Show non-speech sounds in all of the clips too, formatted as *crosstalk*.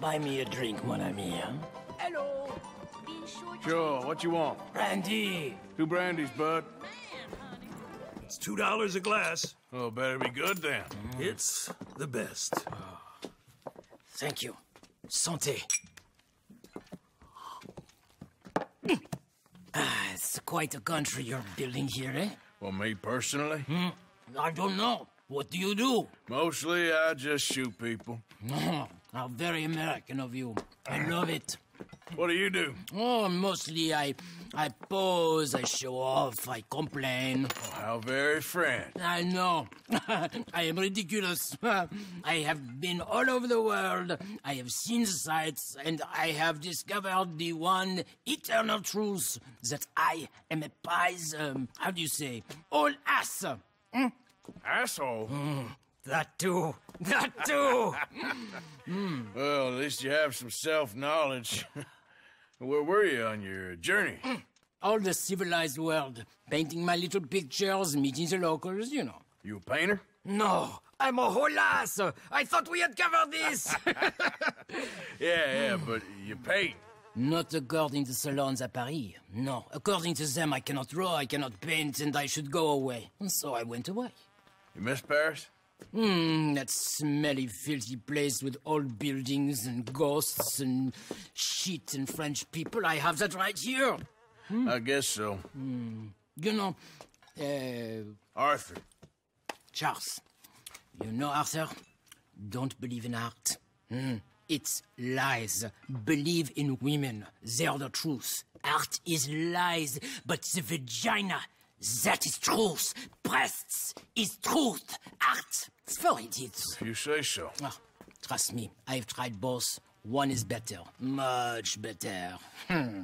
Buy me a drink, mon ami, huh? Hello! Sure, what you want? Brandy! Two brandies, bud. It's two dollars a glass. Oh, better be good then. It's the best. Thank you. Santé. Ah, it's quite a country you're building here, eh? Well, me personally? I don't know. What do you do? Mostly, I just shoot people. *laughs* How very American of you. I love it. What do you do? Oh, mostly I I pose, I show off, I complain. How very French. I know. *laughs* I am ridiculous. *laughs* I have been all over the world. I have seen the sights, and I have discovered the one eternal truth that I am a pies, um, how do you say, all ass. Asshole. That too. That too. Well, at least you have some self-knowledge. *laughs* Where were you on your journey? *clears throat* all the civilized world. Painting my little pictures, meeting the locals, you know. You a painter? No, I'm a whole ass. I thought we had covered this. *laughs* Yeah, yeah, but you paint. Not according to salons at Paris. No, according to them, I cannot draw, I cannot paint, and I should go away. And so I went away. You miss Paris? Hmm, that smelly, filthy place with old buildings and ghosts and shit and French people. I have that right here. I guess so. You know, uh, Arthur. Charles. You know, Arthur? Don't believe in art. Hmm. It's lies. Believe in women. They're the truth. Art is lies, but the vagina, that is truth. Breasts is truth. Art, for idiots. If you say so. Ah, trust me, I've tried both. One is better. Much better. Hmm.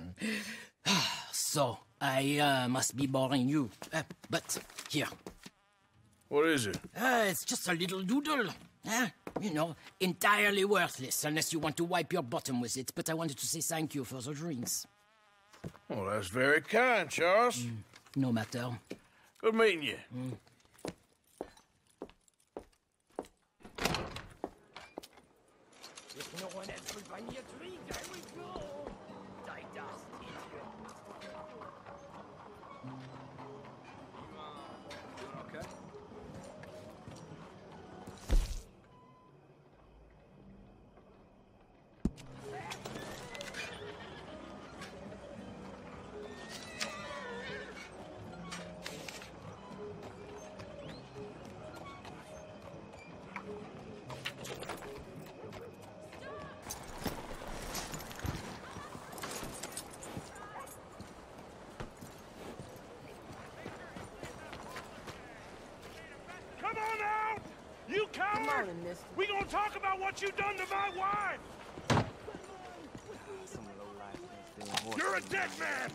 so, I uh, must be boring you. Uh, but here. What is it? Uh, it's just a little doodle. Huh? You know, entirely worthless unless you want to wipe your bottom with it. But I wanted to say thank you for the drinks. Well, that's very kind, Charles. No matter. Good meeting you. If you done to my wife! You're a dead man!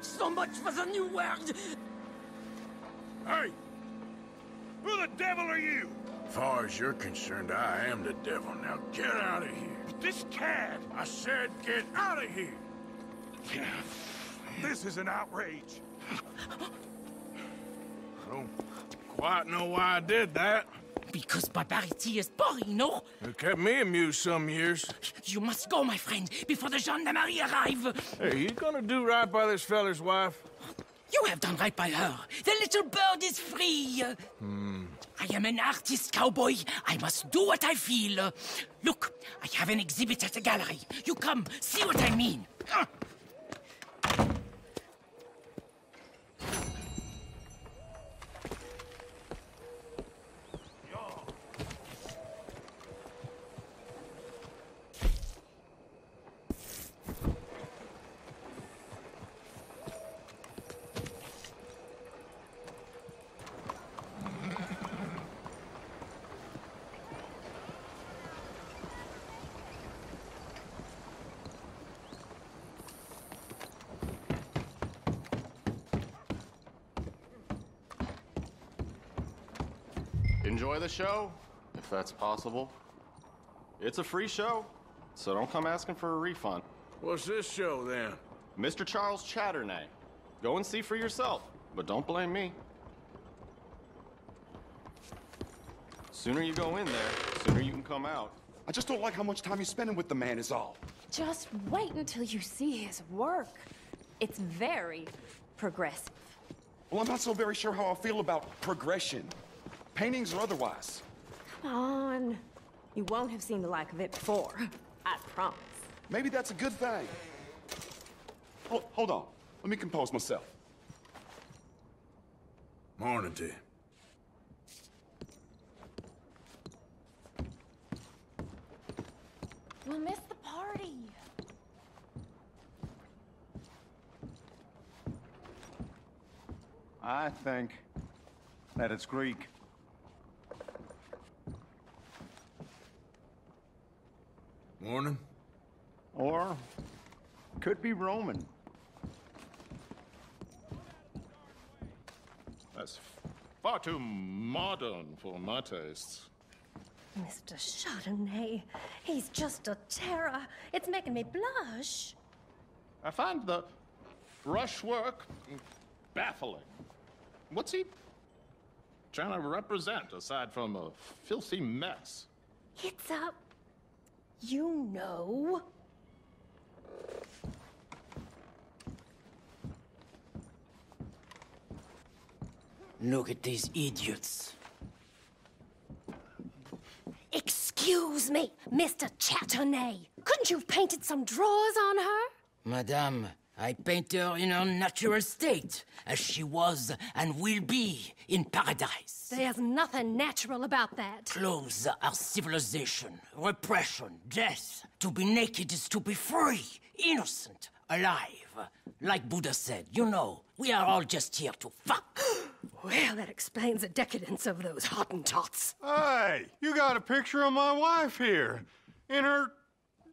So much for the new world. Hey! Who the devil are you? far as you're concerned, I am the devil. Now get out of here. This cad! I said get out of here. This is an outrage. I don't quite know why I did that. Because barbarity is boring, no? It kept me amused some years. You must go, my friend, before the gendarmerie arrive. Hey, you gonna do right by this feller's wife? You have done right by her. The little bird is free. Hmm. I am an artist, cowboy. I must do what I feel. Look, I have an exhibit at the gallery. You come, see what I mean. Enjoy the show, if that's possible. It's a free show, so don't come asking for a refund. What's this show then? Mr. Charles Châtenay. Go and see for yourself, but don't blame me. Sooner you go in there, sooner you can come out. I just don't like how much time you're spending with the man is all. Just wait until you see his work. It's very progressive. Well, I'm not so very sure how I feel about progression. Paintings or otherwise. Come on. You won't have seen the like of it before. I promise. Maybe that's a good thing. Hold, hold on. Let me compose myself. Morning to you. We'll miss the party. I think that it's Greek. Morning. Or could be Roman. That's far too modern for my tastes. Mr. Châtenay, he's just a terror. It's making me blush. I find the brushwork baffling. What's he trying to represent aside from a filthy mess? It's a... You know. Look at these idiots. Excuse me, Mr. Châtenay. Couldn't you have painted some drawers on her? Madame, I paint her in her natural state, as she was and will be in paradise. There's nothing natural about that. Clothes are civilization, repression, death. To be naked is to be free, innocent, alive. Like Buddha said, you know, we are all just here to fuck. *gasps* Well, that explains the decadence of those Hottentots. Hey, you got a picture of my wife here in her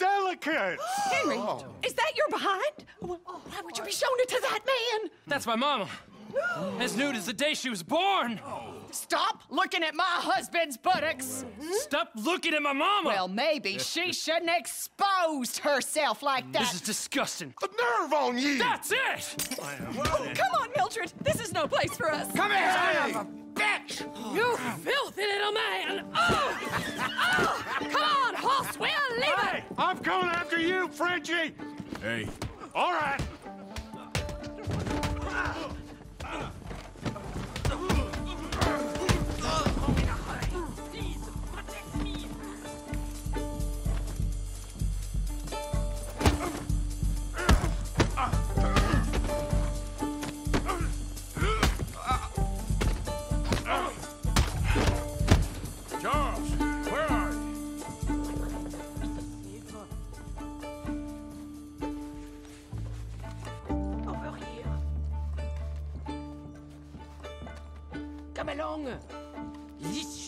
delicates. Henry, oh. is that your behind? Why would you be showing it to that man? That's my mama. As nude as the day she was born. Stop looking at my husband's buttocks. Stop looking at my mama. Well, maybe she shouldn't have exposed herself like that. This is disgusting. The nerve on you! That's it! Come on, Mildred. This is no place for us. Come here, son of a bitch! Oh, you filthy little man! Oh! oh! Come on, horse, we'll leave it! Hey, I'm coming after you, Frenchie. Hey, All right.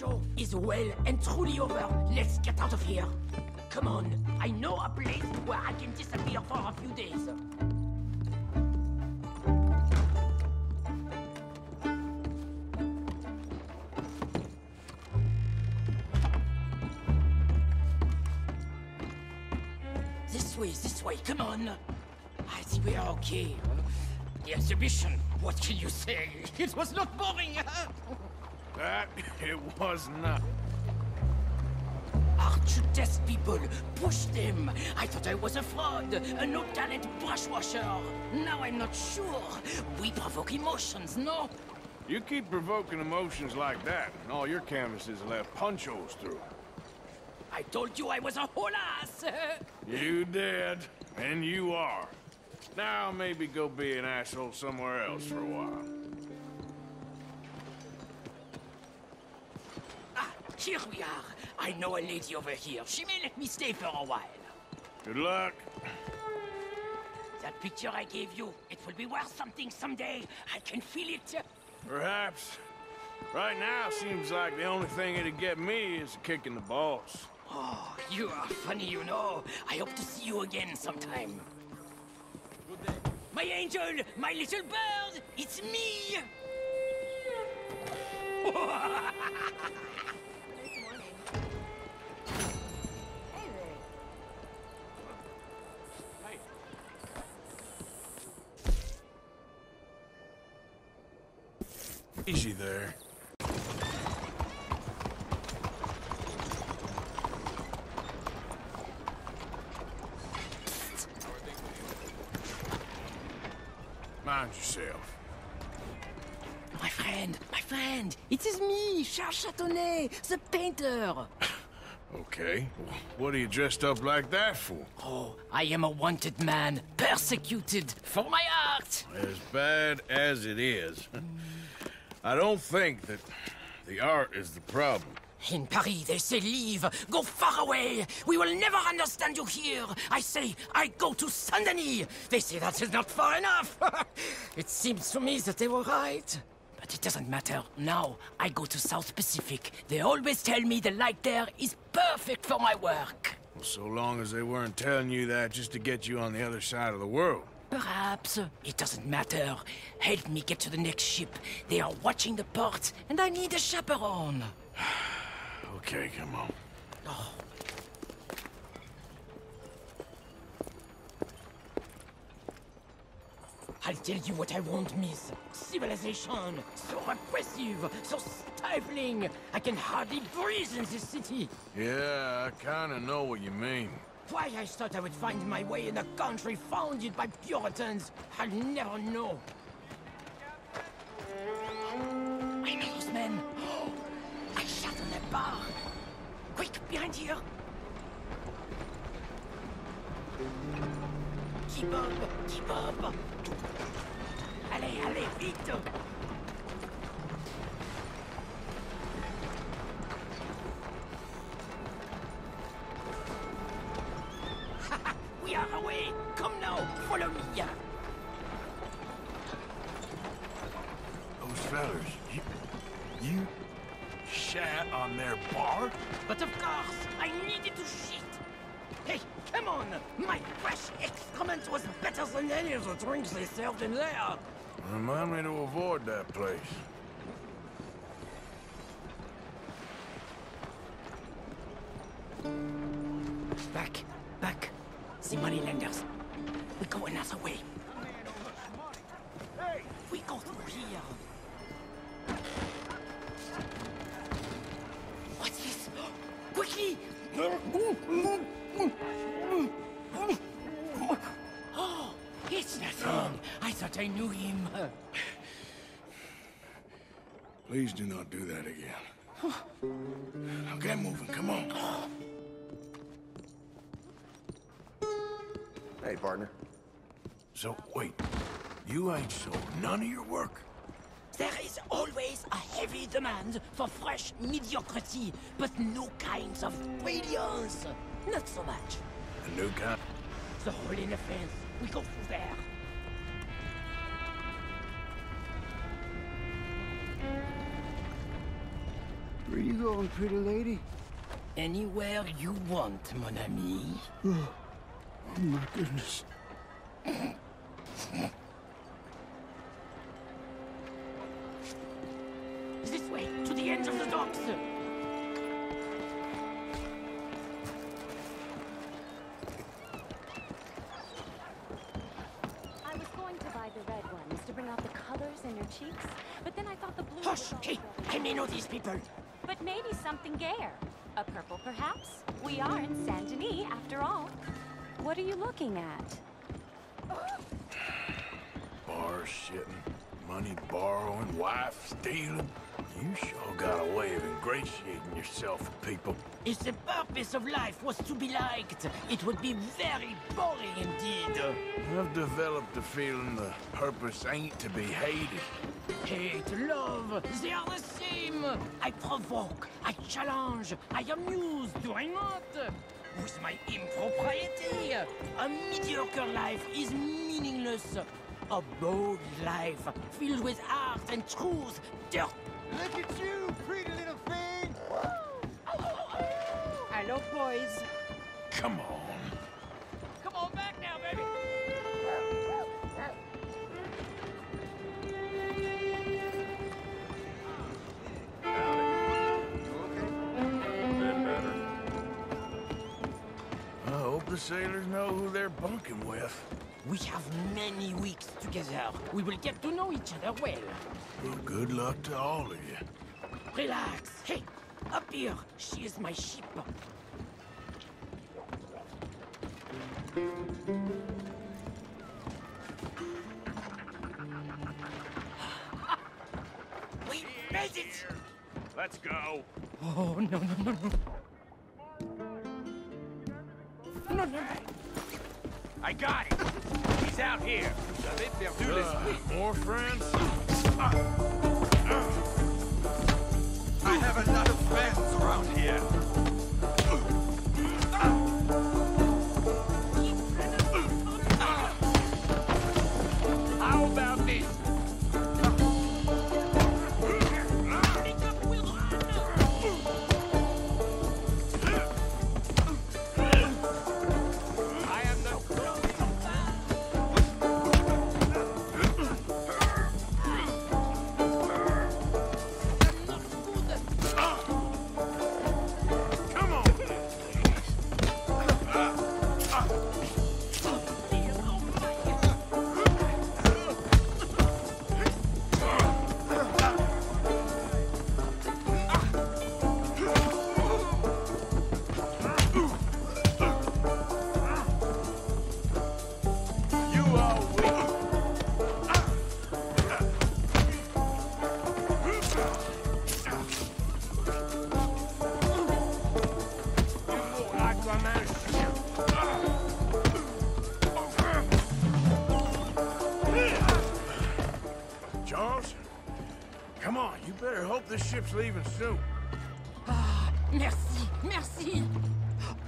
Show is well and truly over. Let's get out of here. Come on. I know a place where I can disappear for a few days. This way, this way, come on. I think we are okay. The exhibition, what can you say? *laughs* It was not boring. *laughs* That *laughs* it was not. Art should test people, push them. I thought I was a fraud, a no-talent brush washer. Now I'm not sure. We provoke emotions, no? You keep provoking emotions like that, and all your canvases will have punch holes through. I told you I was a whole ass. *laughs* You did, and you are. Now maybe go be an asshole somewhere else for a while. Here we are. I know a lady over here. She may let me stay for a while. Good luck. That picture I gave you, it will be worth something someday. I can feel it. Perhaps. Right now, seems like the only thing it'd get me is a kick in the balls. Oh, you are funny, you know. I hope to see you again sometime. My angel, my little bird, it's me! *laughs* Easy there. Mind yourself. My friend, my friend, it is me, Charles Châtenay, the painter. *laughs* okay, what are you dressed up like that for? Oh, I am a wanted man, persecuted for my art. As bad as it is. *laughs* I don't think that the art is the problem. In Paris, they say leave, go far away. We will never understand you here. I say I go to Saint Denis. They say that is not far enough. *laughs* it seems to me that they were right. But it doesn't matter. Now I go to South Pacific. They always tell me the light there is perfect for my work. Well, so long as they weren't telling you that just to get you on the other side of the world. Perhaps. It doesn't matter. Help me get to the next ship. They are watching the port, and I need a chaperone. *sighs* Okay, come on. Oh. I'll tell you what I won't miss. Civilization. So repressive, so stifling. I can hardly breathe in this city. Yeah, I kinda know what you mean. Why I thought I would find my way in a country founded by Puritans, I'll never know. I know those men. *gasps* I shot on that bar. Quick, behind here. Keep up, keep up. Allez, allez, vite. To shit. Hey, come on! My fresh excrement was better than any of the drinks they served in there. Remind me to avoid that place. Back, back. The moneylenders. We go another way. I knew him. Please do not do that again. Now get moving, come on. Hey, partner. So, wait. You ain't sold none of your work? There is always a heavy demand for fresh mediocrity, but no kinds of brilliance. Not so much. A new kind? The hole in the fence. We go through there. Where are you going, pretty lady? Anywhere you want, mon ami. Oh, oh my goodness. This way, to the end of the docks. I was going to buy the red ones to bring out the colors in your cheeks, but then I thought the blue. Hush! Hey, I may know these people. But maybe something gayer. A purple, perhaps? We are in Saint Denis, after all. What are you looking at? *sighs* Bar shitting, money borrowing, wife stealing. You sure got a way of ingratiating yourself with people. If the purpose of life was to be liked, it would be very boring indeed. I've developed the feeling the purpose ain't to be hated. Hate, love, they are the same. I provoke, I challenge, I amuse, do I not? With my impropriety, a mediocre life is meaningless. A bold life, filled with art and truth, dirt. Look at you, pretty little thing! Hello, boys. Come on. Come on back now, baby. the sailors know who they're bunking with. We have many weeks together. We will get to know each other well. Well, good luck to all of you. Relax. Hey, up here. She is my sheep. we made it! Let's go. Oh, no, no, no, no. I got it. He's out here. More friends? Uh. Come on. You better hope this ship's leaving soon. Ah, merci, merci.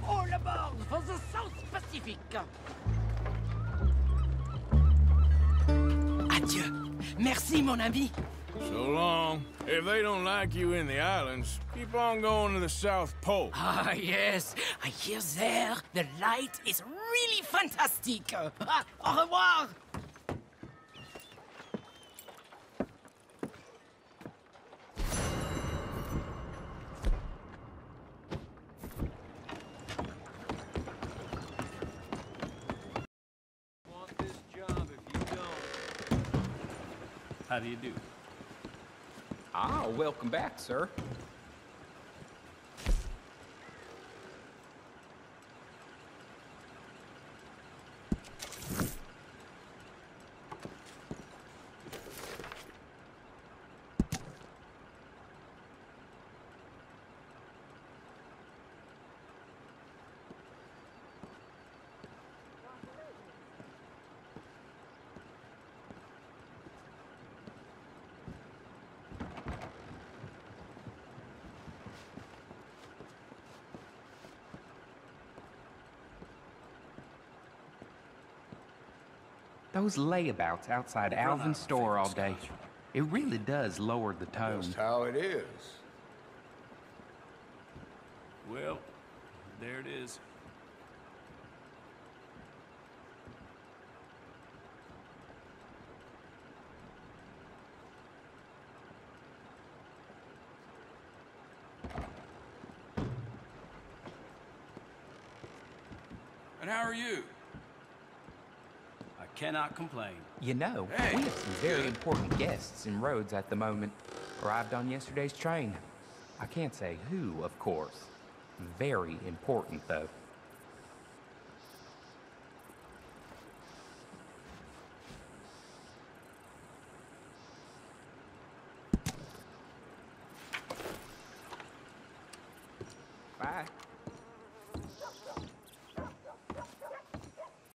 All aboard for the South Pacific. Adieu. Merci, mon ami. So long. If they don't like you in the islands, keep on going to the South Pole. Ah, yes. I hear there the light is really fantastic. Ah, au revoir. Want this job if you don't. How do you do? Ah, welcome back, sir. Those layabouts outside Alvin's store all day, it really does lower the tone. That's how it is. Well, there it is. And how are you? I cannot complain. You know, Hey, we have some very important guests in Rhodes at the moment. Arrived on yesterday's train. I can't say who, of course. Very important, though.